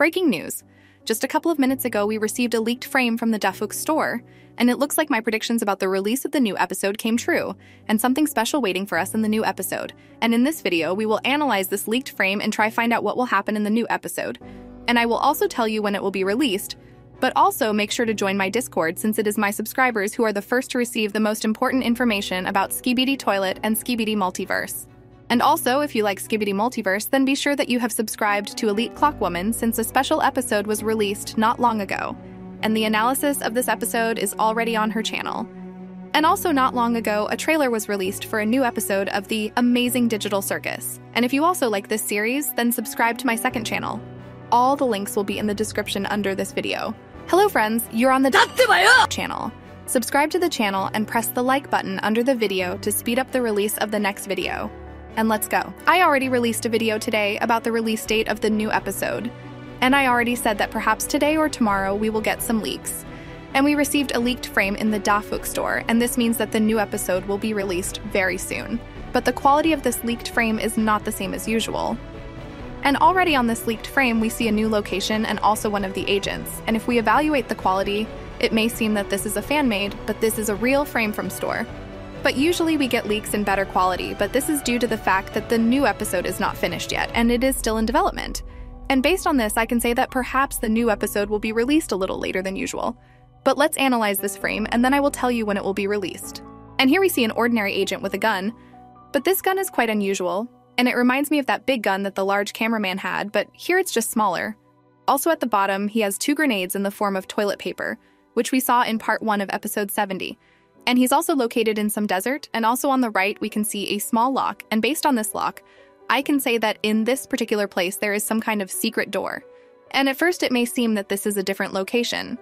Breaking news. Just a couple of minutes ago, we received a leaked frame from the DaFuq store, and it looks like my predictions about the release of the new episode came true, and something special waiting for us in the new episode. And in this video, we will analyze this leaked frame and try find out what will happen in the new episode. And I will also tell you when it will be released, but also make sure to join my Discord since it is my subscribers who are the first to receive the most important information about Skibidi Toilet and Skibidi Multiverse. And also, if you like Skibidi Multiverse, then be sure that you have subscribed to Elite Clockwoman since a special episode was released not long ago, and the analysis of this episode is already on her channel. And also, not long ago, a trailer was released for a new episode of the Amazing Digital Circus. And if you also like this series, then subscribe to my second channel. All the links will be in the description under this video. Hello, friends, you're on the channel. Subscribe to the channel and press the like button under the video to speed up the release of the next video and let's go. I already released a video today about the release date of the new episode, and I already said that perhaps today or tomorrow we will get some leaks. And we received a leaked frame in the DaFuq store, and this means that the new episode will be released very soon. But the quality of this leaked frame is not the same as usual. And already on this leaked frame, we see a new location and also one of the agents. And if we evaluate the quality, it may seem that this is a fan made, but this is a real frame from store. But usually we get leaks in better quality, but this is due to the fact that the new episode is not finished yet, and it is still in development. And based on this, I can say that perhaps the new episode will be released a little later than usual. But let's analyze this frame, and then I will tell you when it will be released. And here we see an ordinary agent with a gun, but this gun is quite unusual, and it reminds me of that big gun that the large cameraman had, but here it's just smaller. Also at the bottom, he has two grenades in the form of toilet paper, which we saw in part 1 of episode 70. And he's also located in some desert, and also on the right, we can see a small lock. And based on this lock, I can say that in this particular place, there is some kind of secret door. And at first, it may seem that this is a different location,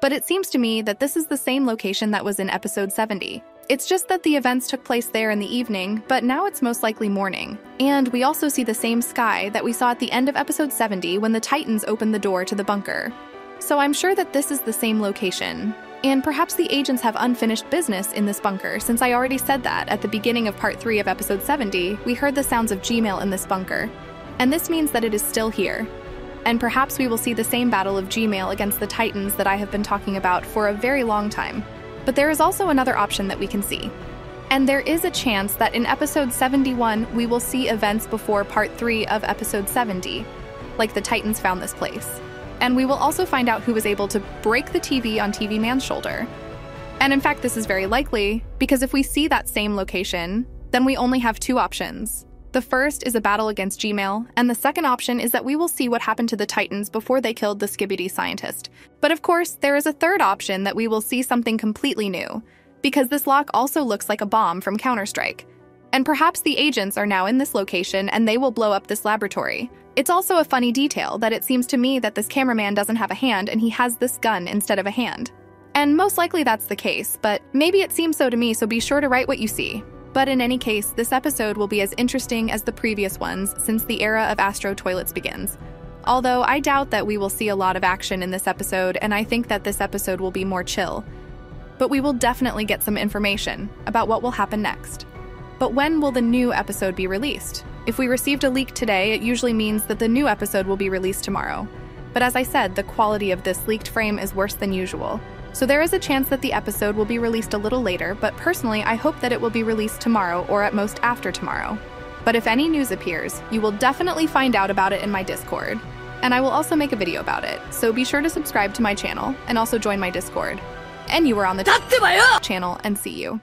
but it seems to me that this is the same location that was in episode 70. It's just that the events took place there in the evening, but now it's most likely morning. And we also see the same sky that we saw at the end of episode 70 when the Titans opened the door to the bunker. So I'm sure that this is the same location. And perhaps the agents have unfinished business in this bunker, since I already said that at the beginning of part 3 of episode 70, we heard the sounds of G-Man in this bunker. And this means that it is still here. And perhaps we will see the same battle of G-Man against the Titans that I have been talking about for a very long time. But there is also another option that we can see. And there is a chance that in episode 71, we will see events before part 3 of episode 70, like the Titans found this place and we will also find out who was able to break the TV on TV Man's shoulder. And in fact, this is very likely because if we see that same location, then we only have two options. The first is a battle against G-Man, and the second option is that we will see what happened to the Titans before they killed the Skibidi scientist. But of course, there is a third option that we will see something completely new, because this lock also looks like a bomb from Counter Strike. And perhaps the agents are now in this location and they will blow up this laboratory. It's also a funny detail that it seems to me that this cameraman doesn't have a hand and he has this gun instead of a hand. And most likely that's the case, but maybe it seems so to me, so be sure to write what you see. But in any case, this episode will be as interesting as the previous ones since the era of Astro Toilets begins. Although I doubt that we will see a lot of action in this episode, and I think that this episode will be more chill. But we will definitely get some information about what will happen next. But when will the new episode be released? If we received a leak today, it usually means that the new episode will be released tomorrow. But as I said, the quality of this leaked frame is worse than usual. So there is a chance that the episode will be released a little later, but personally, I hope that it will be released tomorrow or at most after tomorrow. But if any news appears, you will definitely find out about it in my Discord. And I will also make a video about it, so be sure to subscribe to my channel and also join my Discord. And you are on the channel, and see you.